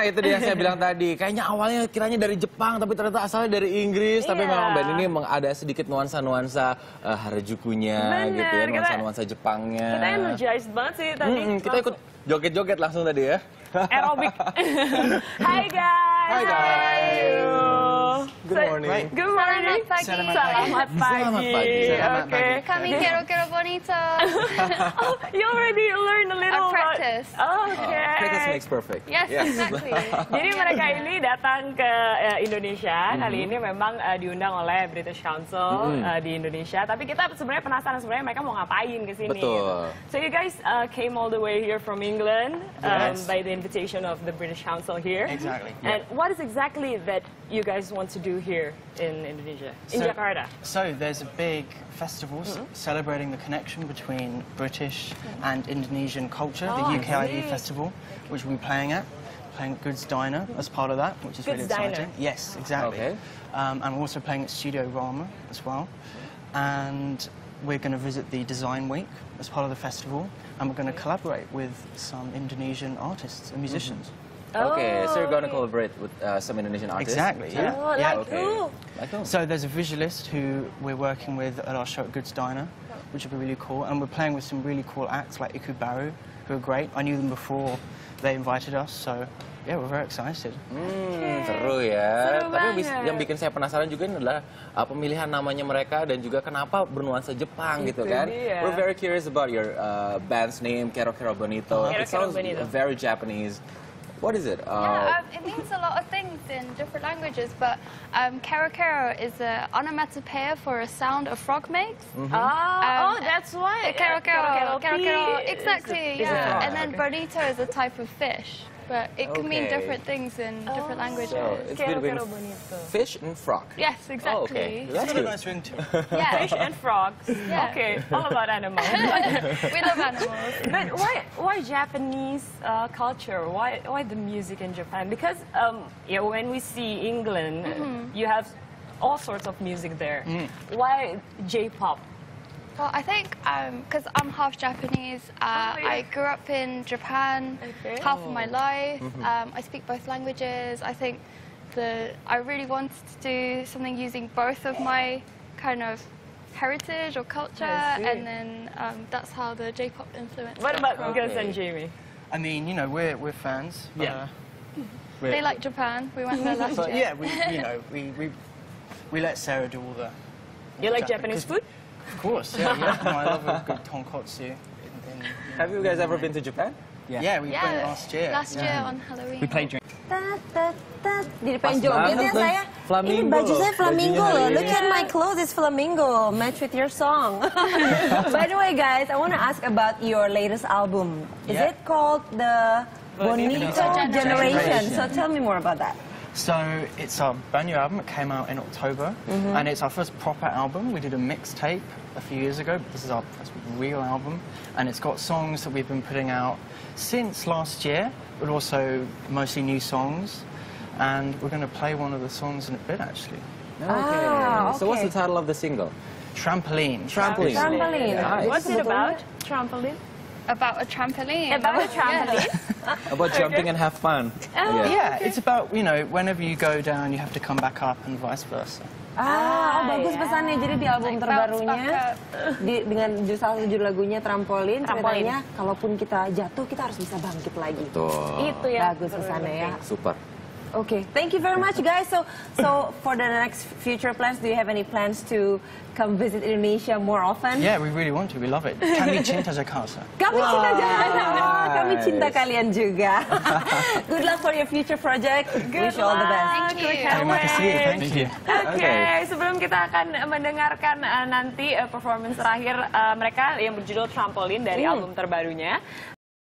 Nah, itu dia yang saya bilang tadi. Kayaknya awalnya kiranya dari Jepang, tapi ternyata asalnya dari Inggris. Tapi Iya. memang band ini ada sedikit nuansa-nuansa eh, Harajukunya Bener, gitu ya, nuansa-nuansa Jepangnya. Kita energized banget sih tadi. Mm-mm, kita ikut joget-joget langsung tadi ya. aerobik. Hai guys. Hai, guys. Good morning. Good morning. Selamat pagi. Selamat pagi. Selamat pagi. Selamat Kero Kero Bonito. Oh, you already learned a little I about- practice. Oke. Practice makes perfect. Yes, exactly. Jadi mereka ini datang ke eh, Indonesia kali ini memang eh, diundang oleh British Council Mhm. eh, di Indonesia. Tapi kita sebenarnya penasaran sebenarnya mereka mau ngapain ke sini. Betul. gitu. So you guys uh, came all the way here from England um, Yes. by the invitation of the British Council here. Exactly. And what is exactly that you guys want to do here in Indonesia, in So- Jakarta? So there's a big festival s- mm-hmm. celebrating the connection between British mm-hmm. and Indonesian culture, Oh, the I UKIE see. festival, which we'll be playing at, playing Goods Diner as part of that, which is Goods really Diner. exciting. Yes, exactly. Okay. Um, and we're also playing at Studio Rama as well. And we're going to visit the Design Week as part of the festival, and we're going to mm-hmm. collaborate with some Indonesian artists and musicians. Okay, so you're gonna okay. collaborate with uh, some Indonesian artists. Exactly, yeah. Oh, yeah. like Okay. who? Like who? So there's a visualist who we're working with at our show at Goods Diner, which will be really cool. And we're playing with some really cool acts like Ikubaru, who are great. I knew them before they invited us, so yeah, we're very excited. Hmm, seru ya. Seru Tapi banget. yang bikin saya penasaran juga ini adalah uh, pemilihan namanya mereka dan juga kenapa bernuansa Jepang gitu Itu kan. dia. We're very curious about your uh, band's name, Kero Kero Bonito. Kero it sounds Bonito. very Japanese. What is it? Yeah, Uh, um, it means a lot of things in different languages, but um, Kero Kero is an onomatopoeia for a sound a frog makes. Ah, oh, Um, that's why. The Kero Kero, Kero Kero, is a- exactly, is yeah. And then bonito is a type of fish, but it can mean Okay. different things in different languages. so it's Kero between Kero Bonito. fish and frog. Yes, Oh, okay. exactly. That's It's a good. nice ring to it. Yeah, Fish and frogs. Yeah. Okay, all about animals. we love animals. but why why Japanese uh, culture? Why why the music in Japan? Because um, yeah, when we see England, Mm-hmm. you have all sorts of music there. Why J-pop? Well, I think because I'm half Japanese, uh, Oh, yeah. I grew up in Japan Okay. half of my life. Um, I speak both languages. I think the I really wanted to do something using both of my kind of heritage or culture, and then um, that's how the J-pop influence. What came about from. And Jamie? I mean, you know, we're, we're fans. Yeah. uh, They we're- like Japan. We went there last But year. yeah, we, you know, we, we, we let Sarah do all the. all You the like Japanese Japanese 'cause- food? Of course, yeah. yeah. No, I love a good tonkotsu. In, in, Have you guys ever been to Japan? Yeah, we Yeah, went last year. Last yeah. year on Halloween. We played drink. Tat, tat, tat. Jadi pengen Pas joget banget, ya saya. Flamingo Ini baju loh, saya flamingo loh. Look ini. at my clothes, it's flamingo. Match with your song. By the way, guys, I want to ask about your latest album. Is Yeah. it called the Bonito Generation. Generation? So tell me more about that. So it's our brand new album. It came out in October, Mm-hmm. and it's our first proper album. We did a mixtape a few years ago. But this is our first real album, and it's got songs that we've been putting out since last year, but also mostly new songs. And we're going to play one of the songs in a bit, actually. Okay. Ah, So what's the title of the single? Trampoline. Trampoline. Trampoline. Nice. What's it about? Trampoline? About a trampoline. About a trampoline? About jumping and have fun. Oh, Yeah, it's about, you know, whenever you go down, you have to come back up and vice versa. Ah, oh bagus pesannya. Jadi di album Like terbarunya di, dengan satu judul lagunya trampolin, Trampolin. ceritanya kalaupun kita jatuh kita harus bisa bangkit lagi. Tuh. Itu ya. Bagus pesannya ya. Super. Okay, thank you very much, guys. So, so for the next future plans, do you have any plans to come visit Indonesia more often? Yeah, we really want to. We love it. Kami cinta Jakarta. Kami cinta Jakarta. Kami cinta kalian juga. Good luck for your future project. Wish you all the best. Thank you. Terima kasih. Thank you. Oke, Okay. sebelum kita akan mendengarkan uh, nanti uh, performance terakhir uh, mereka yang berjudul Trampolin dari album terbarunya.